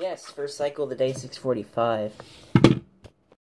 Yes, first cycle of the day, 645.